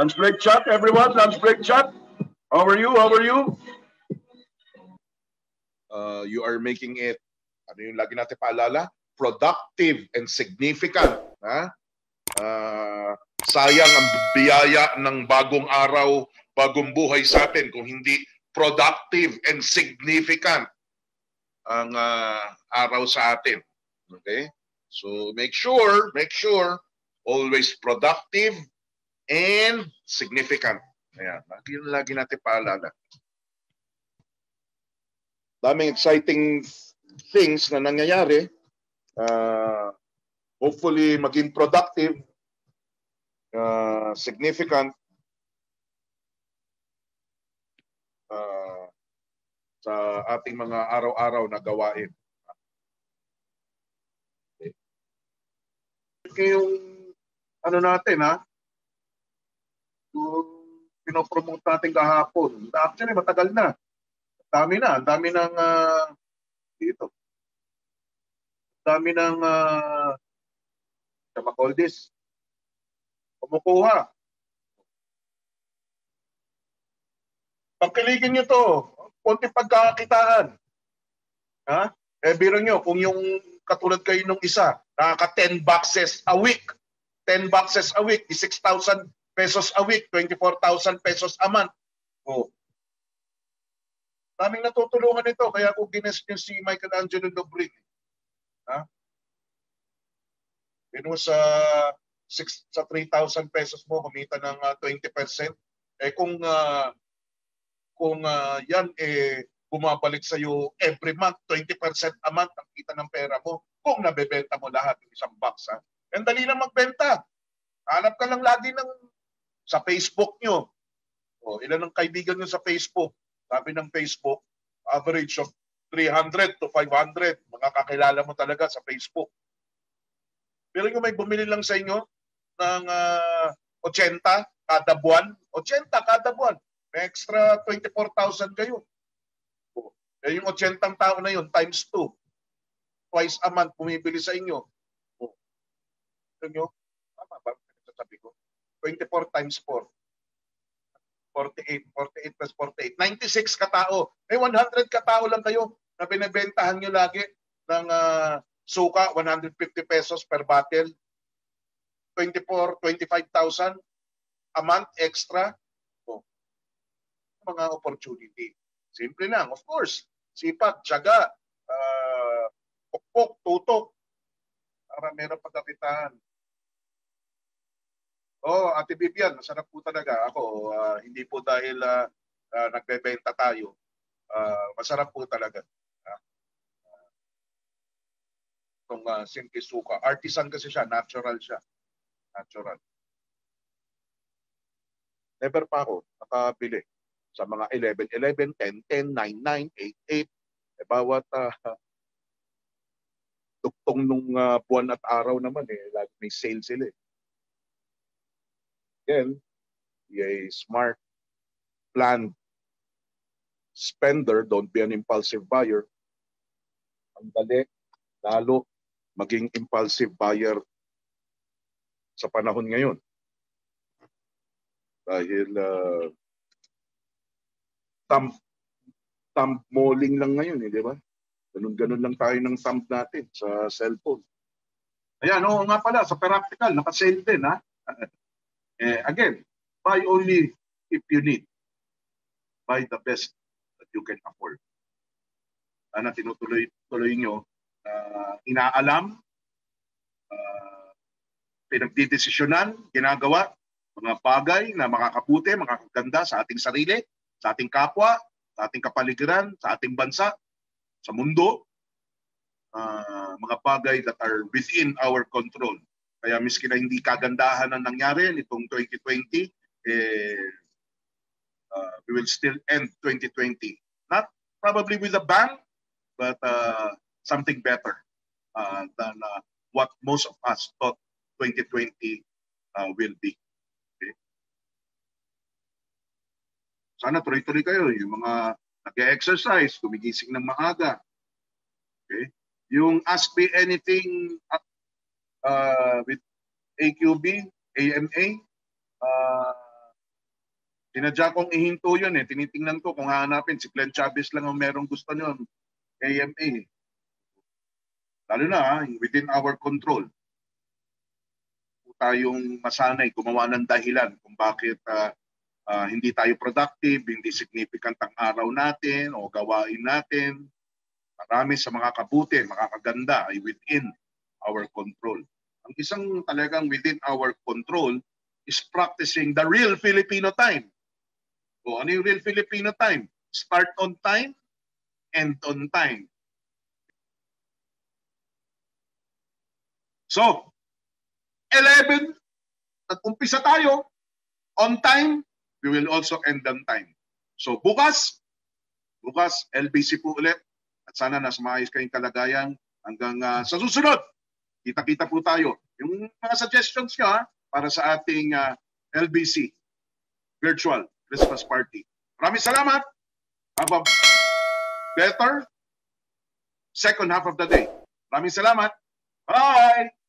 Lunch break chat, everyone. Lunch break chat. How are you? How are you? Uh, you are making it, ano yung lagi natin paalala? Productive and significant. Ha? Uh, sayang ang biyaya ng bagong araw, bagong buhay sa atin kung hindi productive and significant ang uh, araw sa atin. Okay? So make sure, make sure always productive and significant. Ayan, lagi, lagi natin paalala. Daming exciting things na nangyayari. Uh, hopefully maging productive, uh, significant, uh, sa ating mga araw-araw na gawain. Okay. Yung ano natin ha, pinopromote natin kahapon. Actually, matagal na. Dami na. Dami ng uh, dito. Dami ng uh, sa call this. Kumukuha. Pagkiligin nyo to, konti pagkakakitaan. Ha? Eh, biro nyo, kung yung katulad kayo nung isa, nakaka 10 boxes a week. 10 boxes a week, 6,000 pesos a week, 24,000 pesos a month. Oh. Daming natutulungan nito, kaya ako gines niyo si Michelangelo Dobrig. Ha? Yun sa six, sa 3,000 pesos mo, kumita ng uh, ah, 20%. Eh kung uh, kung uh, yan eh bumabalik sa iyo every month, 20% a month ang kita ng pera mo kung nabebenta mo lahat ng isang box. Ha? Ang dali lang magbenta. Hanap ka lang lagi ng sa Facebook nyo. O, ilan ang kaibigan nyo sa Facebook? Sabi ng Facebook, average of 300 to 500 mga kakilala mo talaga sa Facebook. Pero yung may bumili lang sa inyo ng uh, ah, 80 kada buwan, 80 kada buwan, may extra 24,000 kayo. Eh, yung 80 tao na yun, times 2, twice a month bumibili sa inyo. Oh. Ito tama ba? Sabi ko. 24 times 4. 48, 48 plus 48. 96 katao. May 100 katao lang kayo na binibentahan nyo lagi ng uh, suka, 150 pesos per bottle. 24, 25,000 a month extra. Oh. Mga opportunity. Simple lang. Of course, sipag, tiyaga, uh, pukpok, tutok, para meron pagkakitaan. Oh, Ate Bibian, masarap po talaga. Ako, uh, hindi po dahil uh, uh, nagbebenta tayo. Uh, masarap po talaga. Uh, itong uh, Sinkisuka. Artisan kasi siya, natural siya. Natural. Never pa ako nakabili sa mga 11, 11, 10, 10, 9, 9, 8, 8. Eh, bawat uh, duktong nung uh, buwan at araw naman eh, lagi may sale sila eh. Again, be a smart, planned spender. Don't be an impulsive buyer. Ang dali, lalo maging impulsive buyer sa panahon ngayon. Dahil uh, thumb, thumb mauling lang ngayon, eh, di ba? Ganun-ganun lang tayo ng thumb natin sa cellphone. Ayan, oo nga pala, sa practical, naka-sale din, ha? Uh, again, buy only if you need. Buy the best that you can afford. Sana tinutuloy-tuloy nyo uh, inaalam, uh, pinagdidesisyonan, ginagawa, mga bagay na makakaputi, makakaganda sa ating sarili, sa ating kapwa, sa ating kapaligiran, sa ating bansa, sa mundo, uh, mga bagay that are within our control. Kaya miski na hindi kagandahan ang nangyari nitong 2020, eh, uh, we will still end 2020. Not probably with a bang, but uh, something better uh, than uh, what most of us thought 2020 uh, will be. Okay? Sana tuloy-tuloy kayo. Yung mga nag-exercise, gumigising ng maaga. Okay? Yung ask me anything uh, with AQB, AMA, uh, Sinadya kong ihinto yun eh. Tinitingnan ko kung hahanapin si Glenn Chavez lang ang merong gusto nun. AMA. Lalo na ah, within our control. Po tayong masanay gumawa ng dahilan kung bakit ah, ah, hindi tayo productive, hindi significant ang araw natin o gawain natin. Marami sa mga kabuti, makakaganda ay within our control. Ang isang talagang within our control is practicing the real Filipino time. O ano yung real Filipino time? Start on time, end on time. So, 11, nag-umpisa tayo, on time, we will also end on time. So bukas, bukas LBC po ulit at sana nasa maayos kayong kalagayan hanggang ah, sa susunod. Kita-kita po tayo. Yung mga suggestions nyo ha, para sa ating ah, LBC virtual Christmas party. Maraming salamat. Have a better second half of the day. Maraming salamat. Bye!